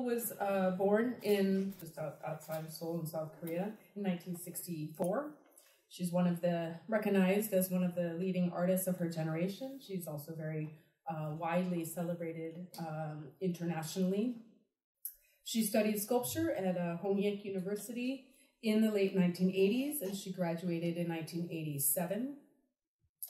was uh, born in just outside of Seoul in South Korea in 1964. She's one of the recognized as one of the leading artists of her generation. She's also very uh, widely celebrated um, internationally. She studied sculpture at uh, Hongik University in the late 1980s and she graduated in 1987.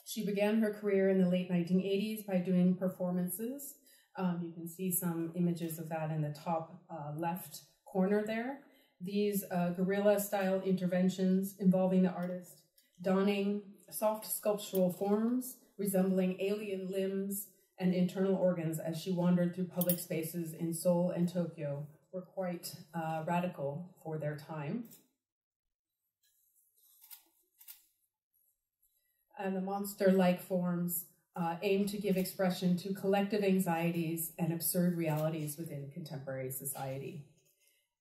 She began her career in the late 1980s by doing performances. Um, you can see some images of that in the top uh, left corner there. These uh, guerrilla style interventions involving the artist donning soft sculptural forms resembling alien limbs and internal organs as she wandered through public spaces in Seoul and Tokyo were quite uh, radical for their time. And the monster like forms uh, aim to give expression to collective anxieties and absurd realities within contemporary society.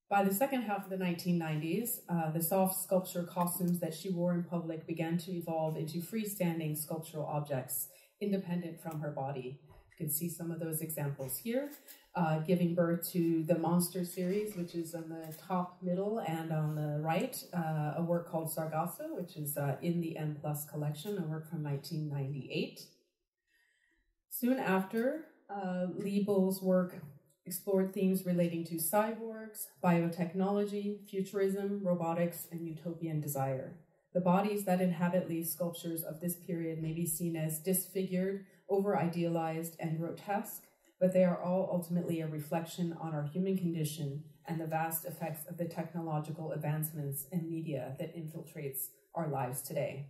By the second half of the 1990s, uh, the soft sculpture costumes that she wore in public began to evolve into freestanding sculptural objects independent from her body. You can see some of those examples here, uh, giving birth to the Monster series, which is on the top middle and on the right, uh, a work called Sargasso, which is uh, in the M Plus collection, a work from 1998. Soon after, uh, Lee Bul's work explored themes relating to cyborgs, biotechnology, futurism, robotics, and utopian desire. The bodies that inhabit these sculptures of this period may be seen as disfigured, over idealized, and grotesque, but they are all ultimately a reflection on our human condition and the vast effects of the technological advancements and media that infiltrates our lives today.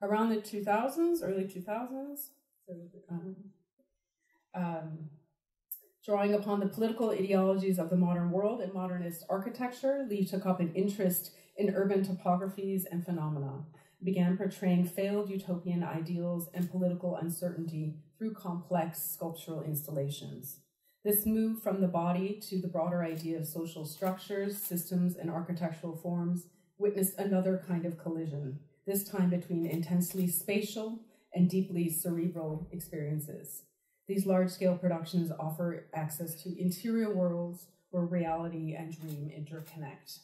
Around the 2000s, early 2000s, um, um, drawing upon the political ideologies of the modern world and modernist architecture, Lee took up an interest in urban topographies and phenomena, began portraying failed utopian ideals and political uncertainty through complex sculptural installations. This move from the body to the broader idea of social structures, systems, and architectural forms witnessed another kind of collision, this time between intensely spatial and deeply cerebral experiences. These large scale productions offer access to interior worlds where reality and dream interconnect.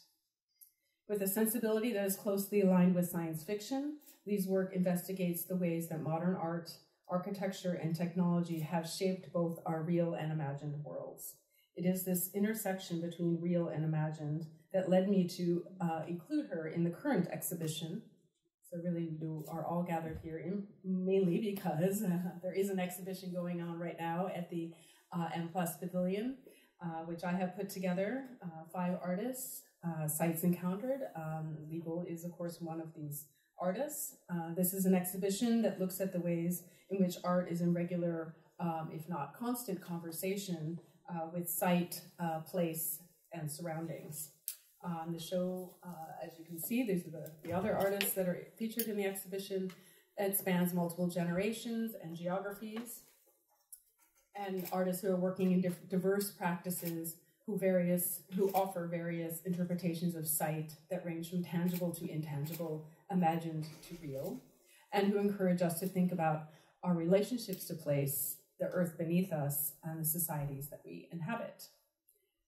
With a sensibility that is closely aligned with science fiction, these work investigates the ways that modern art, architecture, and technology have shaped both our real and imagined worlds. It is this intersection between real and imagined that led me to uh, include her in the current exhibition, so really, we are all gathered here in, mainly because uh, there is an exhibition going on right now at the uh, M Plus Pavilion, uh, which I have put together. Uh, five artists, uh, sites encountered. Um, Lee Bul is, of course, one of these artists. Uh, this is an exhibition that looks at the ways in which art is in regular, um, if not constant, conversation with site, place, and surroundings. On the show, uh, as you can see, these are the, the other artists that are featured in the exhibition. It spans multiple generations and geographies, and artists who are working in diverse practices who various who offer various interpretations of sight that range from tangible to intangible, imagined to real, and who encourage us to think about our relationships to place, the earth beneath us, and the societies that we inhabit.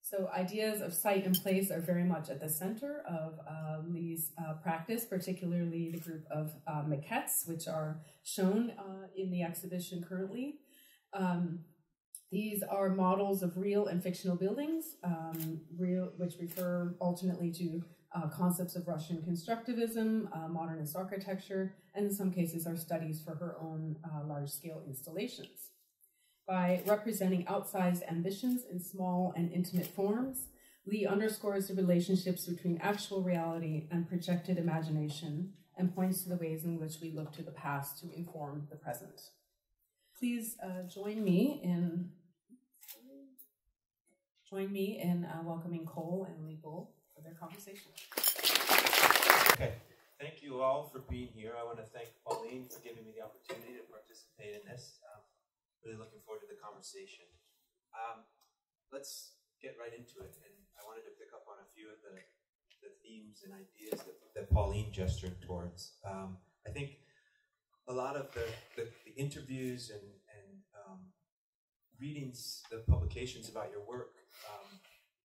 So ideas of site and place are very much at the center of uh, Lee's uh, practice, particularly the group of uh, maquettes, which are shown uh, in the exhibition currently. Um, these are models of real and fictional buildings, um, real, which refer alternately to uh, concepts of Russian constructivism, uh, modernist architecture, and in some cases are studies for her own large-scale installations. By representing outsized ambitions in small and intimate forms, Lee underscores the relationships between actual reality and projected imagination and points to the ways in which we look to the past to inform the present. Please uh, join me in join me in uh, welcoming Cole and Lee Bul for their conversation. Okay, thank you all for being here. I want to thank Pauline for giving me the opportunity to participate in this. Really looking forward to the conversation. Um, let's get right into it. And I wanted to pick up on a few of the, the themes and ideas that, that Pauline gestured towards. Um, I think a lot of the, the, the interviews and, and um, readings, the publications about your work, um,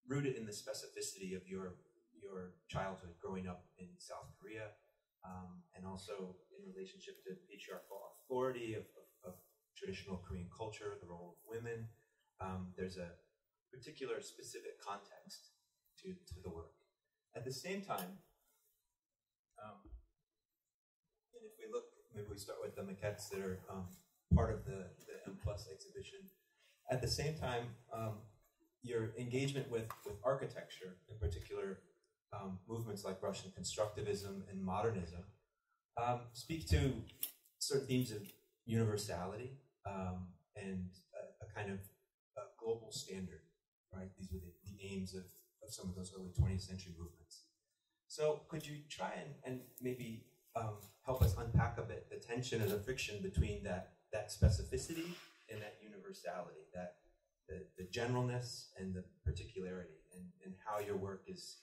rooted in the specificity of your your childhood growing up in South Korea, um, and also in relationship to patriarchal authority of, of, traditional Korean culture, the role of women. Um, there's a particular specific context to, to the work. At the same time, um, and if we look, maybe we start with the maquettes that are um, part of the, the M Plus exhibition. At the same time, um, your engagement with, with architecture, in particular um, movements like Russian constructivism and modernism, um, speak to certain themes of universality um, and a, a, kind of a global standard, right? These were the, the aims of, of some of those early 20th century movements. So could you try and, and maybe um, help us unpack a bit the tension and the friction between that, that specificity and that universality, that the, the generalness and the particularity, and, and how your work is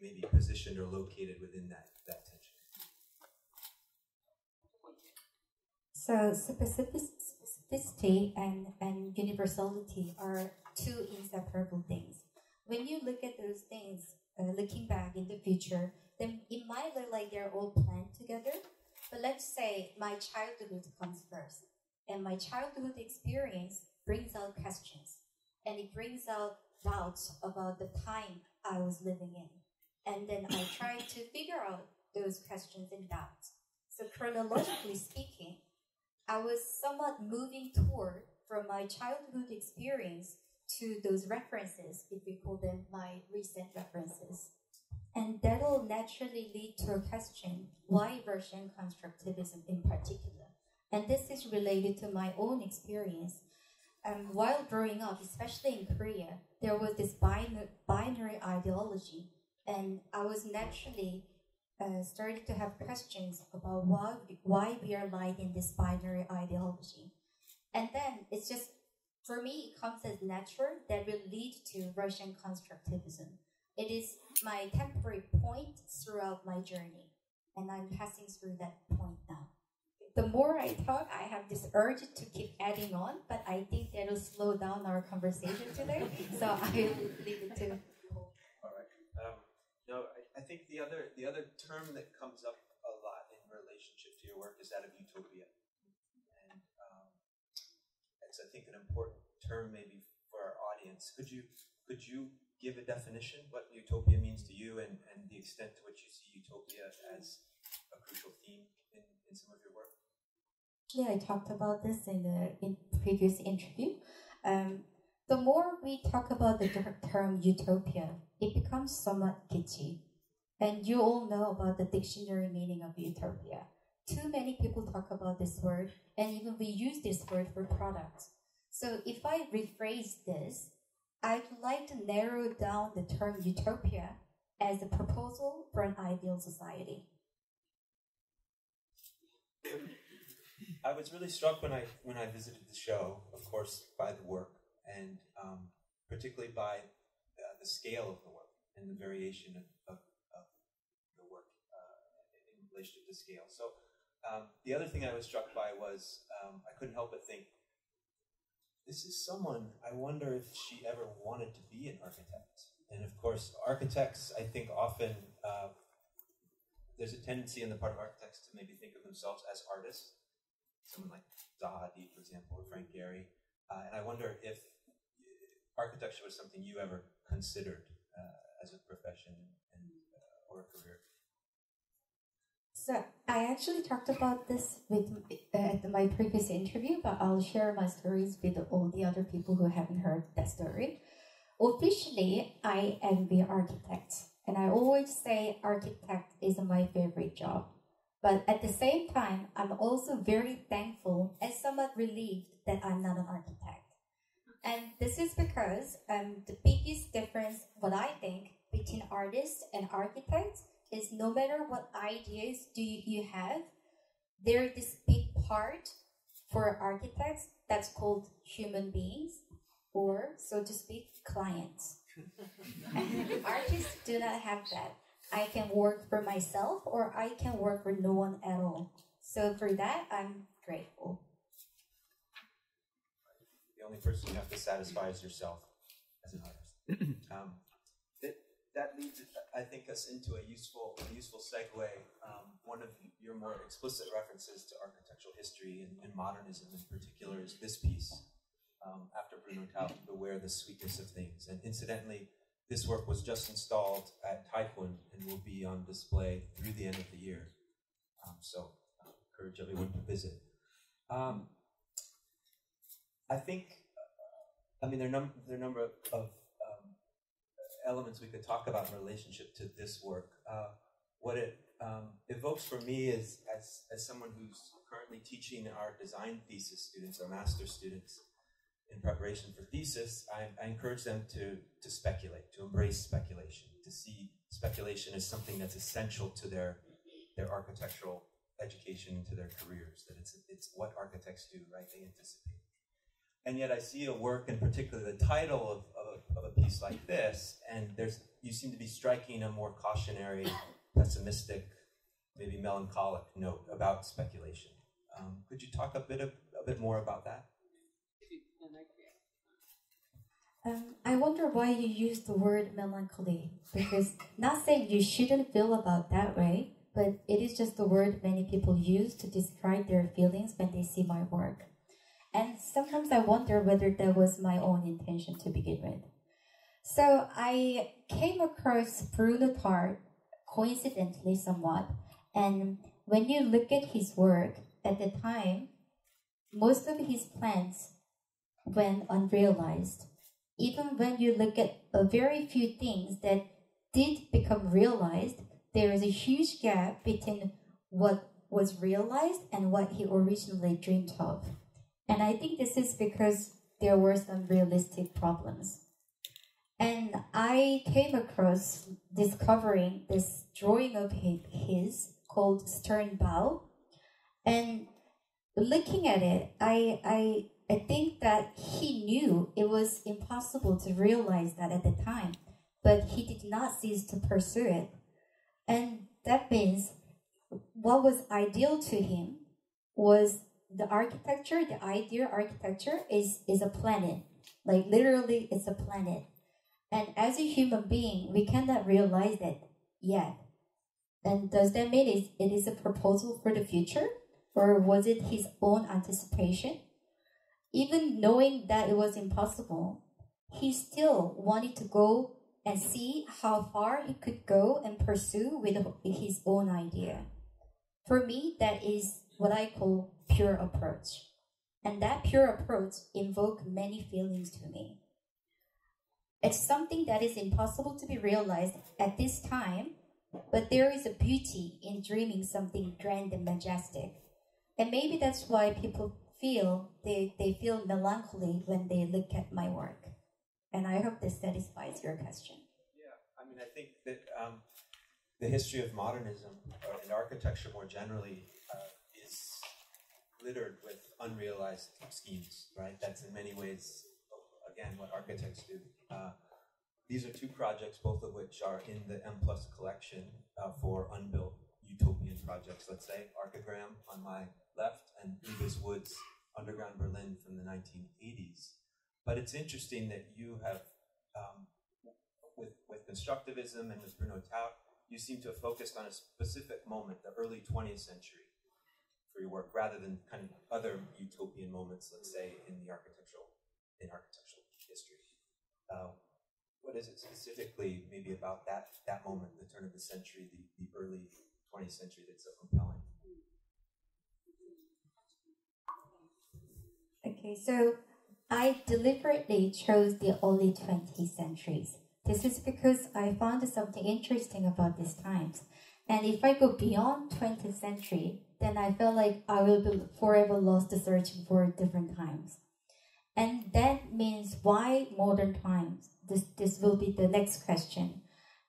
maybe positioned or located within that, that tension. So specificity and, and universality are two inseparable things. When you look at those things, uh, looking back in the future, then it might look like they're all planned together. But let's say my childhood comes first, and my childhood experience brings out questions, and it brings out doubts about the time I was living in. And then I try to figure out those questions and doubts. So chronologically speaking, I was somewhat moving toward from my childhood experience to those references, if we call them my recent references. And that'll naturally lead to a question why Russian constructivism in particular? And this is related to my own experience. Um, while growing up, especially in Korea, there was this binary, binary ideology, and I was naturally uh, starting to have questions about why, why we are like in this binary ideology. And then it's just, for me, it comes as natural that will lead to Russian constructivism. It is my temporary point throughout my journey, and I'm passing through that point now. The more I talk, I have this urge to keep adding on, but I think that'll slow down our conversation today. so I'll leave it to. All right. Um, no, I, think the other the other term that comes up a lot in relationship to your work is that of utopia, and um, it's I think an important term maybe for our audience. Could you could you give a definition what utopia means to you and, and the extent to which you see utopia as a crucial theme in, in some of your work? Yeah, I talked about this in the in previous interview. Um, the more we talk about the term utopia, it becomes somewhat kitschy. And you all know about the dictionary meaning of utopia. Too many people talk about this word, and even we use this word for products. So if I rephrase this, I'd like to narrow down the term utopia as a proposal for an ideal society. I was really struck when I when I visited the show, of course, by the work and um, particularly by uh, the scale of the work and the variation of, the work uh, in relation to scale. So um, the other thing I was struck by was um, I couldn't help but think this is someone I wonder if she ever wanted to be an architect. And of course, architects, I think, often uh, there's a tendency on the part of architects to maybe think of themselves as artists. Someone like Zaha Hadid, for example, or Frank Gehry. Uh, and I wonder if architecture was something you ever considered uh, as a profession and, uh, or a career. So I actually talked about this with uh, my previous interview, but I'll share my stories with all the other people who haven't heard that story. Officially, I am the architect, and I always say architect is my favorite job. But at the same time, I'm also very thankful and somewhat relieved that I'm not an architect. And this is because um, the biggest difference, what I think, between artists and architects is no matter what ideas do you have, there's this big part for architects that's called human beings, or so to speak, clients. artists do not have that. I can work for myself or I can work for no one at all. So for that, I'm grateful. The only person you have to satisfy is yourself as an artist. um, that, leads, I think, us into a useful, a useful segue. Um, one of your more explicit references to architectural history and, and modernism in particular is this piece. Um, after Bruno Taut, Beware the Sweetness of Things. And incidentally, this work was just installed at Tai Kwun and will be on display through the end of the year. Um, so I encourage everyone to visit. Um, I think, I mean, there are, num- there are a number of, of elements we could talk about in relationship to this work. Uh, what it um, evokes for me is, as, as someone who's currently teaching our design thesis students, our master students, in preparation for thesis, I, I, encourage them to, to speculate, to embrace speculation, to see speculation as something that's essential to their, their architectural education, to their careers, that it's, it's what architects do, right? They anticipate. And yet I see a work, in particular the title of, of, of a piece like this, and there's, you seem to be striking a more cautionary, pessimistic, maybe melancholic note about speculation. Um, could you talk a bit, of, a bit more about that? Um, I wonder why you use the word melancholy because not saying you shouldn't feel about that way, but it is just the word many people use to describe their feelings when they see my work. And sometimes I wonder whether that was my own intention to begin with. So I came across Bruno Taut coincidentally somewhat, and when you look at his work at the time, most of his plans went unrealized even when you look at a very few things that did become realized, there is a huge gap between what was realized and what he originally dreamed of. And I think this is because there were some realistic problems. And I came across discovering this drawing of his called Sternbau. And looking at it, I, I I think that he knew it was impossible to realize that at the time, but he did not cease to pursue it. And that means what was ideal to him was the architecture, the ideal architecture is, is a planet. Like literally, it's a planet. And as a human being, we cannot realize that yet. And does that mean it, it is a proposal for the future? Or was it his own anticipation? even knowing that it was impossible, he still wanted to go and see how far he could go and pursue with his own idea. For me, that is what I call pure approach. And that pure approach invoked many feelings to me. It's something that is impossible to be realized at this time, but there is a beauty in dreaming something grand and majestic. And maybe that's why people feel they, they feel melancholy when they look at my work. And I hope this satisfies your question. Yeah, I mean, I think that um, the history of modernism and architecture more generally littered with unrealized schemes, right? That's in many ways, again, what architects do. Uh, these are two projects, both of which are in the M Plus collection uh, for unbuilt utopian projects, let's say. Archigram on my left and Lebbeus Woods underground Berlin from the 1980s. But it's interesting that you have, um, with, with constructivism and with Bruno Taut, you seem to have focused on a specific moment, the early 20th century, for your work, rather than kind of other utopian moments, let's say, in the architectural, in architectural history. Uh, what is it specifically, maybe about that that moment, the turn of the century, the, the early 20th century, that's so compelling? Okay, so I deliberately chose the early 20th centuries. This is because I found something interesting about these times. And if I go beyond 20th century, then I feel like I will be forever lost the searching for different times. And that means why modern times? This, this will be the next question.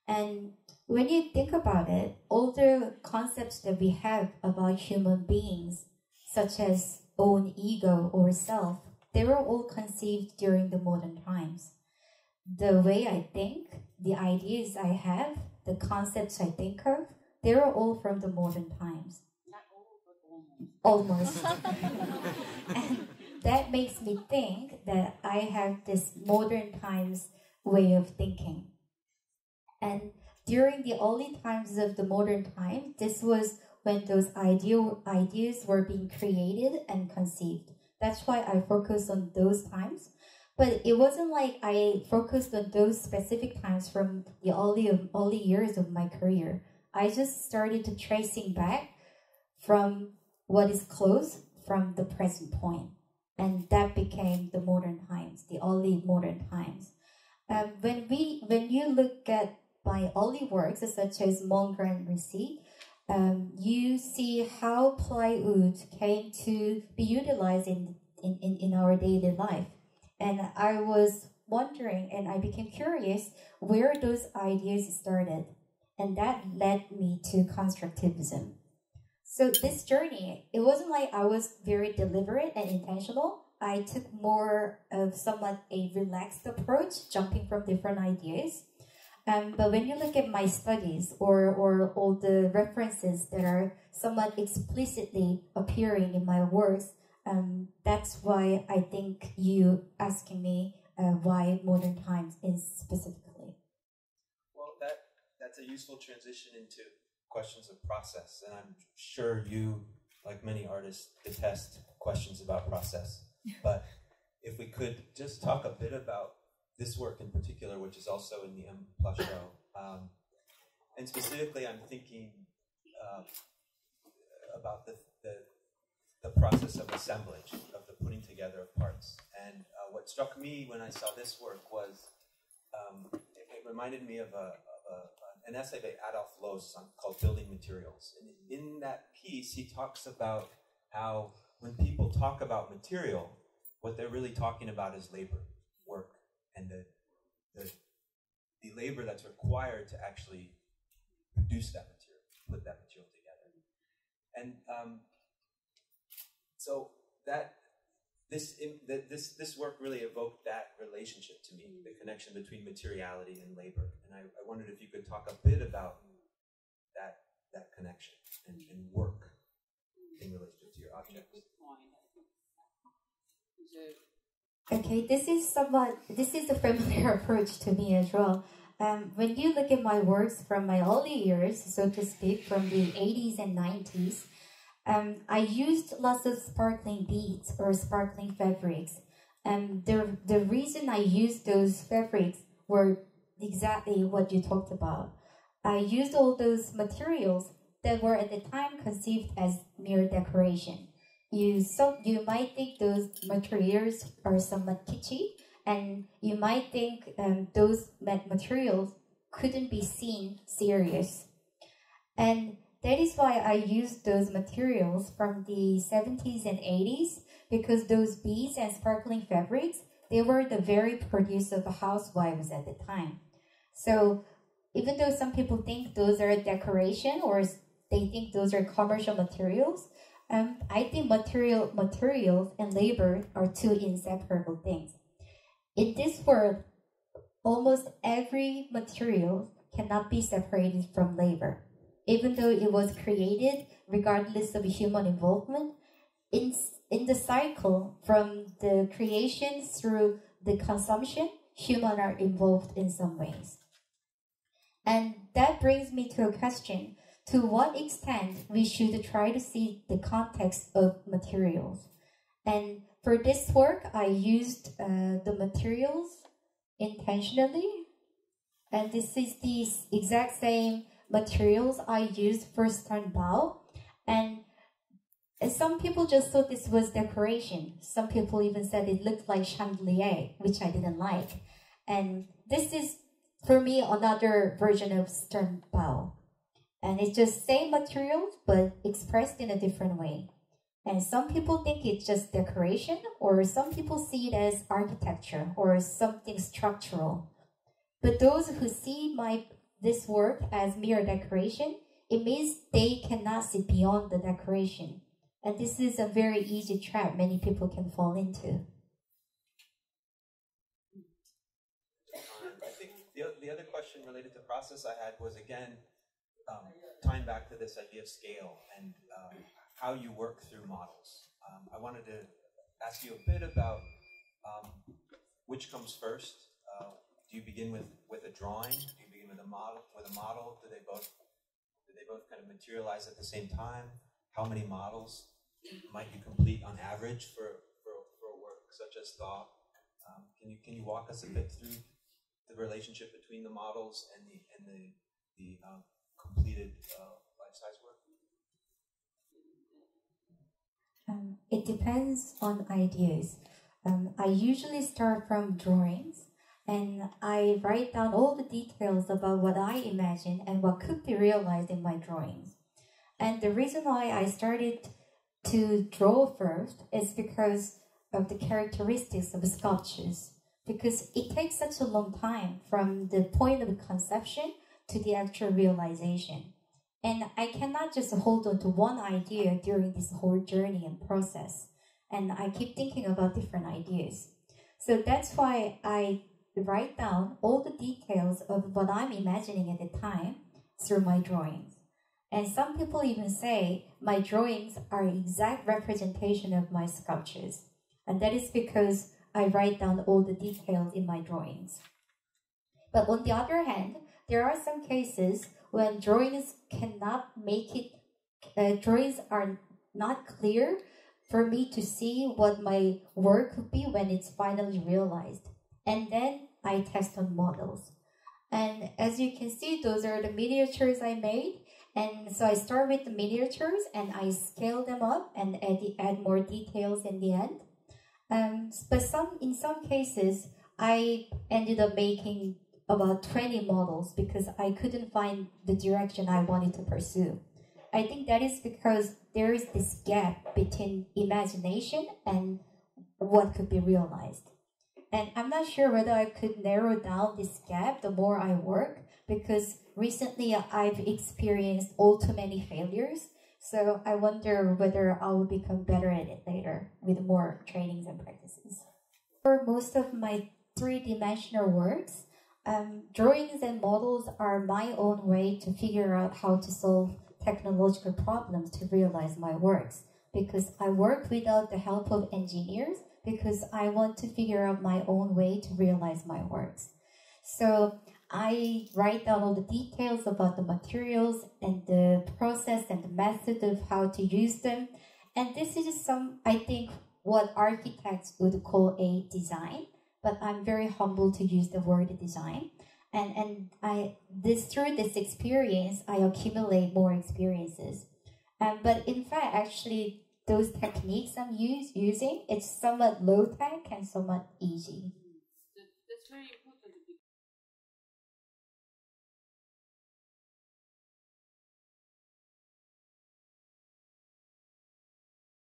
And when you think about it, all the concepts that we have about human beings, such as own ego or self, they were all conceived during the modern times. The way I think, the ideas I have, the concepts I think of, they are all from the modern times. Almost. and that makes me think that I have this modern times way of thinking. And during the early times of the modern time, this was when those ideal ideas were being created and conceived. That's why I focus on those times. But it wasn't like I focused on those specific times from the early early years of my career. I just started to tracing back from what is close from the present point, and that became the modern times, the early modern times. Um, when we when you look at my early works such as Mon Grand Récit, um, you see how plywood came to be utilized in, in, in our daily life. And I was wondering and I became curious where those ideas started. And that led me to constructivism. So this journey, it wasn't like I was very deliberate and intentional. I took more of somewhat a relaxed approach, jumping from different ideas. Um, but when you look at my studies or, or all the references that are somewhat explicitly appearing in my works, um, that's why I think you asking me uh, why modern times is specifically. That's a useful transition into questions of process, and I'm sure you, like many artists, detest questions about process. but if we could just talk a bit about this work in particular, which is also in the M Plus show, um, and specifically, I'm thinking uh, about the, the the process of assemblage, of the putting together of parts. And uh, what struck me when I saw this work was um, it, it, reminded me of, a, of a, an essay by Adolf Loos called Building Materials. And in that piece, he talks about how when people talk about material, what they're really talking about is labor, work, and the, the, the labor that's required to actually produce that material, put that material together. And um, so that this this this work really evoked that relationship to me, the connection between materiality and labor. And I, I wondered if you could talk a bit about that that connection and, and work in relationship to your objects. Okay, this is somewhat this is a familiar approach to me as well. Um, when you look at my works from my early years, so to speak, from the 80s and 90s, um, I used lots of sparkling beads or sparkling fabrics. And the, the reason I used those fabrics were exactly what you talked about. I used all those materials that were at the time conceived as mere decoration. You so you might think those materials are somewhat kitschy, and you might think um, those materials couldn't be seen serious. And that is why I used those materials from the 70s and 80s because those beads and sparkling fabrics, they were the very produce of housewives at the time. So even though some people think those are decoration or they think those are commercial materials, um, I think material materials and labor are two inseparable things. In this world, almost every material cannot be separated from labor even though it was created regardless of human involvement, in, in the cycle from the creation through the consumption, humans are involved in some ways. And that brings me to a question to what extent we should try to see the context of materials. And for this work, I used uh, the materials intentionally. And this is the exact same materials I used for Sternbau. And some people just thought this was decoration. Some people even said it looked like chandelier, which I didn't like. And this is, for me, another version of stun bao. And it's just same materials, but expressed in a different way. And some people think it's just decoration, or some people see it as architecture or something structural. But those who see my this work as mere decoration, it means they cannot see beyond the decoration. And this is a very easy trap many people can fall into. I think the, the other question related to process I had was again um, tying back to this idea of scale and um, how you work through models. Um, I wanted to ask you a bit about um, which comes first. Uh, do you begin with, with a drawing? You with a model? With a model, do they both do they both kind of materialize at the same time? How many models might you complete on average for, for, for work such as Thaw? Um, can you can you walk us a bit through the relationship between the models and the and the the um, completed uh, life size work? Um, it depends on ideas. Um, I usually start from drawings and I write down all the details about what I imagine and what could be realized in my drawings. And the reason why I started to draw first is because of the characteristics of sculptures. Because it takes such a long time from the point of conception to the actual realization. And I cannot just hold on to one idea during this whole journey and process. And I keep thinking about different ideas. So that's why I write down all the details of what I'm imagining at the time through my drawings. And some people even say my drawings are exact representation of my sculptures. And that is because I write down all the details in my drawings. But on the other hand, there are some cases when drawings cannot make it, uh, drawings are not clear for me to see what my work could be when it's finally realized. And then I test on models. And as you can see, those are the miniatures I made. And so I start with the miniatures and I scale them up and add, add more details in the end. Um, but some in some cases, I ended up making about 20 models because I couldn't find the direction I wanted to pursue. I think that is because there is this gap between imagination and what could be realized. And I'm not sure whether I could narrow down this gap the more I work because recently I've experienced all too many failures. So I wonder whether I will become better at it later with more trainings and practices. For most of my three dimensional works, um, drawings and models are my own way to figure out how to solve technological problems to realize my works because I work without the help of engineers because I want to figure out my own way to realize my works. So I write down all the details about the materials and the process and the method of how to use them. And this is some, I think, what architects would call a design but I'm very humble to use the word design. And, and I this through this experience, I accumulate more experiences. Um, but in fact, actually, those techniques I'm use, using, it's somewhat low tech and somewhat easy.